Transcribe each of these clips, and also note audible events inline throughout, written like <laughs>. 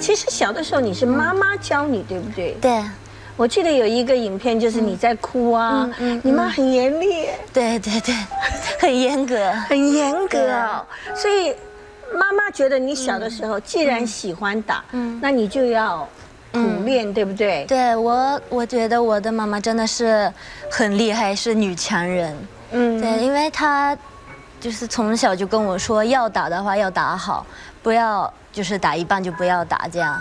其实小的时候你是妈妈教你，对不对？对，我记得有一个影片，就是你在哭啊，你妈很严厉，对对对，很严格，很严格。哦。所以妈妈觉得你小的时候既然喜欢打，那你就要苦练，对不对？对我，我觉得我的妈妈真的是很厉害，是女强人。嗯，对，因为她就是从小就跟我说，要打的话要打好，不要就是打一半就不要打这样。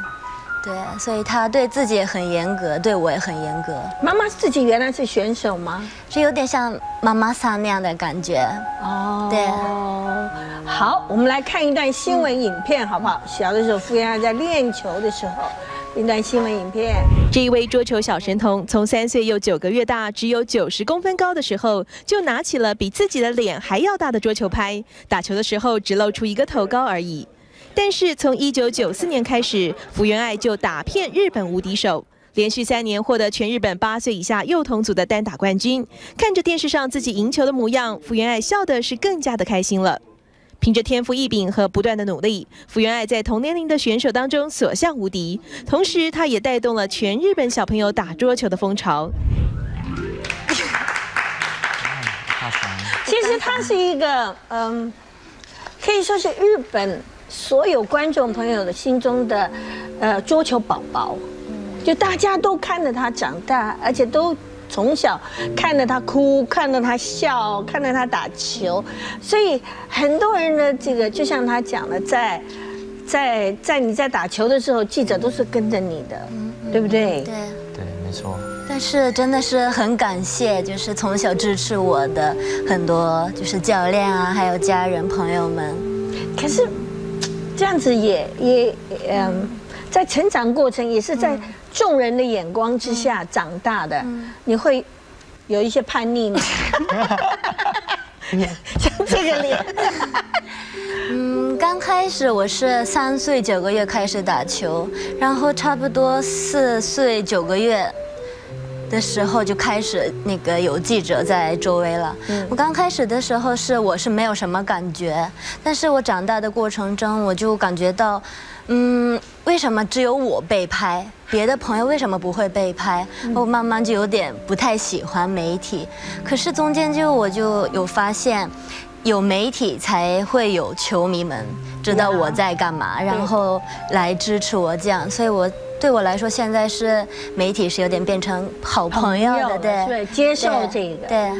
对，所以他对自己也很严格，对我也很严格。妈妈自己原来是选手吗？是有点像妈妈桑那样的感觉。哦，对。好，我们来看一段新闻影片，好不好？小的时候，傅园爱在练球的时候。一段新闻影片。这一位桌球小神童，从三岁又九个月大，只有九十公分高的时候，就拿起了比自己的脸还要大的桌球拍，打球的时候只露出一个头高而已。但是从一九九四年开始，福原爱就打遍日本无敌手，连续三年获得全日本八岁以下幼童组的单打冠军。看着电视上自己赢球的模样，福原爱笑的是更加的开心了。凭着天赋异禀和不断的努力，福原爱在同年龄的选手当中所向无敌。同时，她也带动了全日本小朋友打桌球的风潮。其实他是一个，嗯，可以说是日本所有观众朋友的心中的，呃，桌球宝宝。就大家都看着他长大，而且都。从小看着他哭，看着他笑，看着他打球，所以很多人的这个，就像他讲的，在在在你在打球的时候，记者都是跟着你的，对不对？对对，没错。但是真的是很感谢，就是从小支持我的很多就是教练啊，还有家人朋友们。可是这样子也也嗯，在成长过程也是在。众人的眼光之下长大的，你会有一些叛逆吗？<laughs> 像这个脸。<laughs> 嗯，刚开始我是三岁九个月开始打球，然后差不多四岁九个月的时候就开始那个有记者在周围了。我刚开始的时候是我是没有什么感觉，但是我长大的过程中我就感觉到。嗯，为什么只有我被拍？别的朋友为什么不会被拍？我慢慢就有点不太喜欢媒体。可是中间就我就有发现，有媒体才会有球迷们知道我在干嘛，然后来支持我这样。所以我对我来说，现在是媒体是有点变成好朋友的，对，接受这个。对。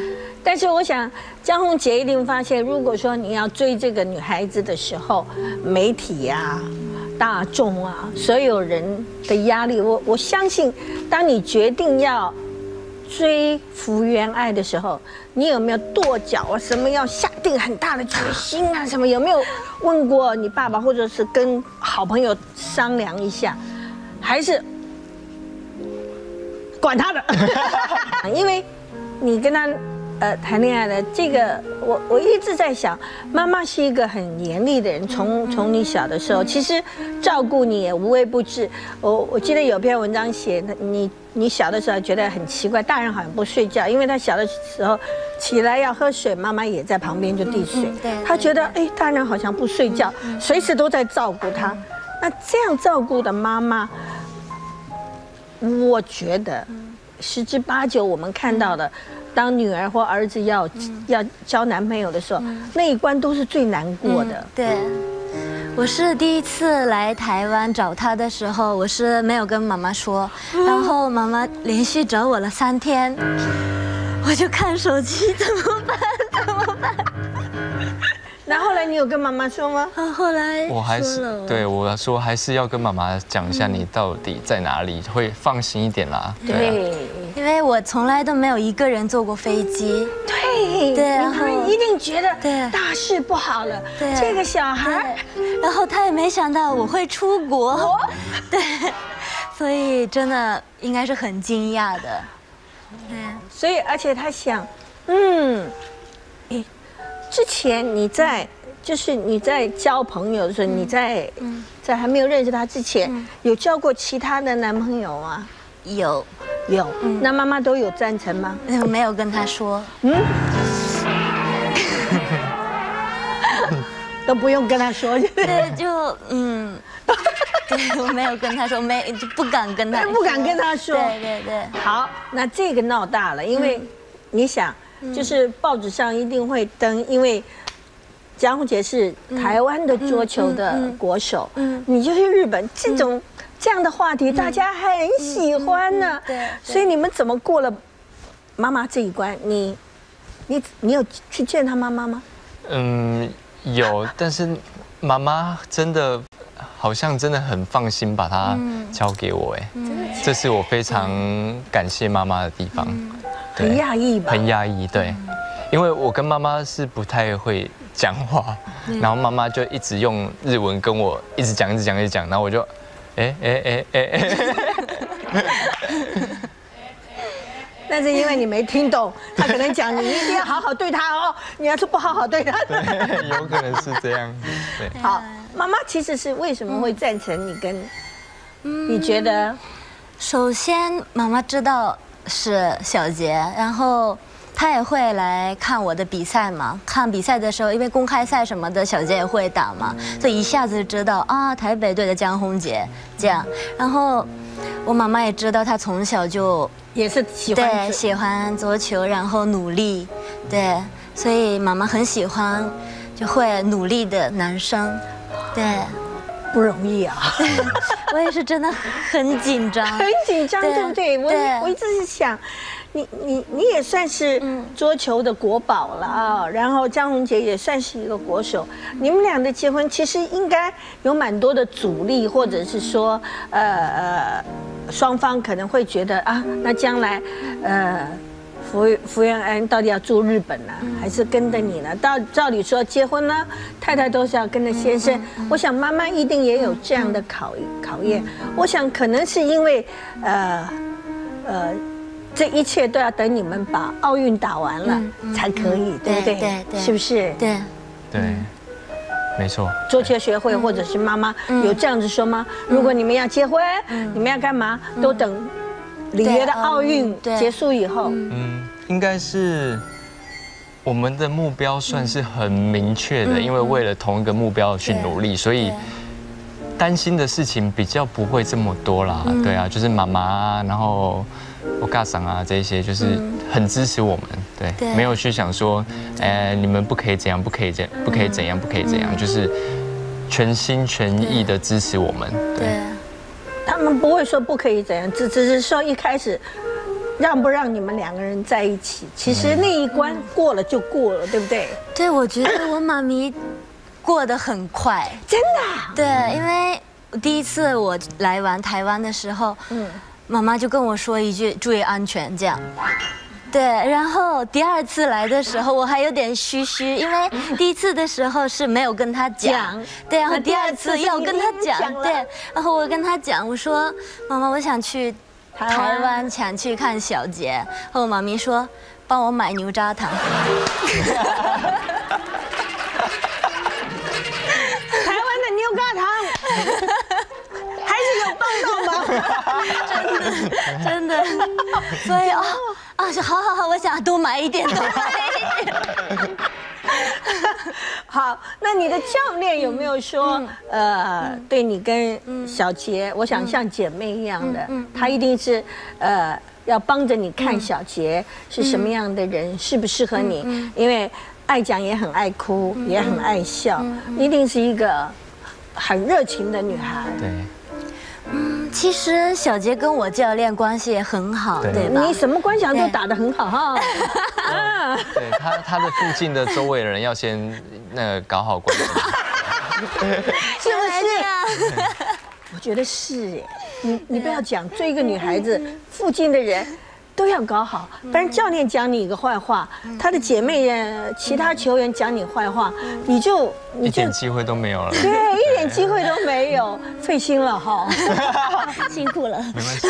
但是我想，江宏杰一定发现，如果说你要追这个女孩子的时候，媒体呀。大众啊，所有人的压力，我我相信，当你决定要追福原爱的时候，你有没有跺脚啊？什么要下定很大的决心啊？什么有没有问过你爸爸，或者是跟好朋友商量一下？还是管他的？<laughs> 因为你跟他。呃，谈恋爱的这个，我我一直在想，妈妈是一个很严厉的人。从从你小的时候，其实照顾你也无微不至。我我记得有篇文章写，你你小的时候觉得很奇怪，大人好像不睡觉，因为他小的时候起来要喝水，妈妈也在旁边就递水。他觉得哎，大人好像不睡觉，随时都在照顾他。那这样照顾的妈妈，我觉得十之八九我们看到的。当女儿或儿子要要交男朋友的时候，那一关都是最难过的。对，我是第一次来台湾找他的时候，我是没有跟妈妈说，然后妈妈连续找我了三天，我就看手机，怎么办？怎么办？那后来你有跟妈妈说吗？啊，后来我还是对我说，还是要跟妈妈讲一下你到底在哪里，会放心一点啦。对，因为我从来都没有一个人坐过飞机。对，对，然后一定觉得对大事不好了。对，这个小孩，然后他也没想到我会出国。<laughs> 对，所以真的应该是很惊讶的。对，所以而且他想，嗯。之前你在，就是你在交朋友的时候，你在在还没有认识他之前，有交过其他的男朋友吗？有，有。那妈妈都有赞成吗？没有跟他说。嗯。<laughs> 都不用跟他说。对，就嗯。对，我没有跟他说，没就不敢跟他说，不敢跟他说对对对，好，那这个闹大了，因为你想，就是报纸上一定会登，因为江宏杰是台湾的桌球的国手，嗯你就是日本，这种这样的话题大家很喜欢呢。对对所以你们怎么过了妈妈这一关？你你你有去见他妈妈吗？嗯，有，但是妈妈真的好像真的很放心把它交给我，哎，这是我非常感谢妈妈的地方，很压抑吧？很压抑，对，因为我跟妈妈是不太会讲话，然后妈妈就一直用日文跟我一直讲，一直讲，一直讲，然后我就，哎哎哎哎哎，那 <laughs> 是因为你没听懂，他可能讲你一定要好好对他哦，<laughs> 你要是不好好对他，有可能是这样，对。<laughs> 好，妈妈其实是为什么会赞成你跟？你觉得？首先妈妈知道是小杰，然后。她也会来看我的比赛嘛？看比赛的时候，因为公开赛什么的，小杰也会打嘛，所以一下子就知道啊，台北队的江宏杰这样。然后我妈妈也知道，她从小就也是喜欢对喜欢足球，然后努力，对，所以妈妈很喜欢就会努力的男生，对，不容易啊。<laughs> 我也是真的很紧张，很紧张，对对不对？我对我一直是想，你你你也算是桌球的国宝了啊，然后张宏杰也算是一个国手，你们俩的结婚其实应该有蛮多的阻力，或者是说，呃呃，双方可能会觉得啊，那将来，呃。福福原安到底要住日本呢，还是跟着你呢？到照理说结婚呢，太太都是要跟着先生。我想妈妈一定也有这样的考考验。我想可能是因为，呃，呃，这一切都要等你们把奥运打完了才可以，对不对？对对，是不是？对对，没错。桌球学会或者是妈妈有这样子说吗？如果你们要结婚，你们要干嘛？都等。里约的奥运结束以后，嗯，应该是我们的目标算是很明确的，因为为了同一个目标去努力，所以担心的事情比较不会这么多啦。对啊，就是妈妈，然后我嘎桑啊这些，就是很支持我们，对，没有去想说，哎，你们不可以怎样，不可以怎，不可以怎样，不可以怎样，就是全心全意的支持我们，对。他们不会说不可以怎样，只只是说一开始让不让你们两个人在一起。其实那一关过了就过了，对不对？对，我觉得我妈咪过得很快，真的。对，因为第一次我来玩台湾的时候，嗯，妈妈就跟我说一句“注意安全”这样。对，然后第二次来的时候，我还有点虚虚，因为第一次的时候是没有跟他讲，对，然后第二次要跟他讲，对，然后我跟他讲，我说妈妈，我想去台湾，想去看小杰，然后妈咪说帮我买牛轧糖。台湾的牛轧糖。<laughs> 还是有帮到吗？真的，真的，所以啊啊，说好好好，我想多买一点，多买一点。<laughs> 好，那你的教练有没有说，呃，对你跟小杰，我想像姐妹一样的，他一定是，呃，要帮着你看小杰是什么样的人，适不适合你？因为爱讲也很爱哭，也很爱笑，一定是一个很热情的女孩。对。嗯，其实小杰跟我教练关系也很好，对吧？你什么关系都打得很好哈。对 <laughs> 他，他的附近的周围的人要先那个搞好关系。<laughs> 是不是？我觉得是耶。你你不要讲，<laughs> 追一个女孩子，附近的人。都要搞好，不然教练讲你一个坏话，他的姐妹、其他球员讲你坏话，你就一点机会都没有了。对，一点机会都没有，费心了哈，<laughs> 辛苦了。没关系。